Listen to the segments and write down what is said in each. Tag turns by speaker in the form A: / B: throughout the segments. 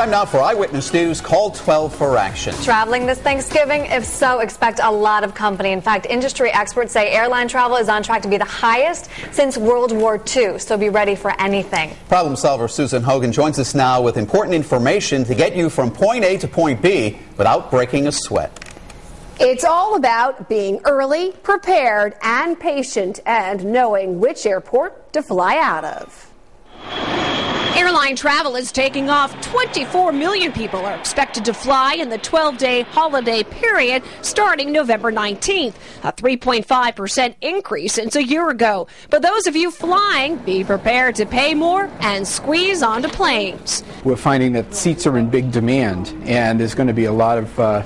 A: Time now for Eyewitness News. Call 12 for action.
B: Traveling this Thanksgiving? If so, expect a lot of company. In fact, industry experts say airline travel is on track to be the highest since World War II, so be ready for anything.
A: Problem solver Susan Hogan joins us now with important information to get you from point A to point B without breaking a sweat.
C: It's all about being early, prepared, and patient, and knowing which airport to fly out of.
D: Airline travel is taking off. 24 million people are expected to fly in the 12 day holiday period starting November 19th, a 3.5% increase since a year ago. But those of you flying, be prepared to pay more and squeeze onto planes.
E: We're finding that seats are in big demand, and there's going to be a lot of uh,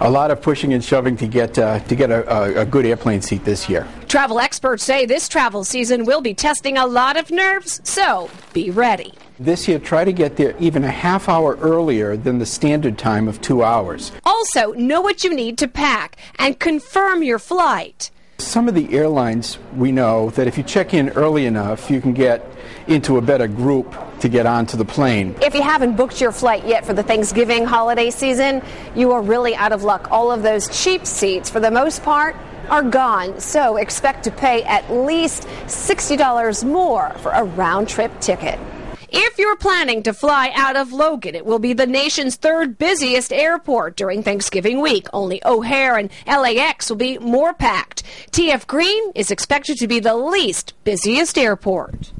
E: a lot of pushing and shoving to get uh, to get a, a good airplane seat this year.
D: Travel experts say this travel season will be testing a lot of nerves, so be ready.
E: This year, try to get there even a half hour earlier than the standard time of two hours.
D: Also, know what you need to pack and confirm your flight.
E: Some of the airlines, we know that if you check in early enough, you can get into a better group to get onto the plane.
C: If you haven't booked your flight yet for the Thanksgiving holiday season, you are really out of luck. All of those cheap seats, for the most part, are gone. So expect to pay at least $60 more for a round trip ticket.
D: If you're planning to fly out of Logan, it will be the nation's third busiest airport during Thanksgiving week. Only O'Hare and LAX will be more packed. TF Green is expected to be the least busiest airport.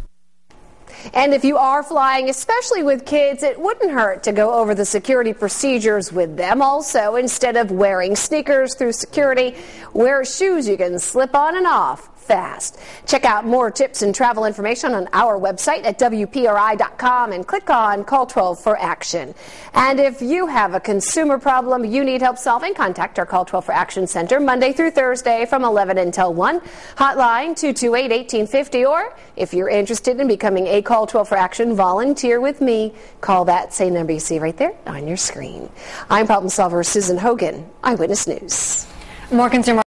C: And if you are flying, especially with kids, it wouldn't hurt to go over the security procedures with them. Also, instead of wearing sneakers through security, wear shoes you can slip on and off fast. Check out more tips and travel information on our website at WPRI.com and click on Call 12 for Action. And if you have a consumer problem you need help solving, contact our Call 12 for Action Center Monday through Thursday from 11 until 1. Hotline 228 1850. Or if you're interested in becoming a Call 12 for Action volunteer with me, call that same number you see right there on your screen. I'm problem solver Susan Hogan, Eyewitness News.
B: More consumer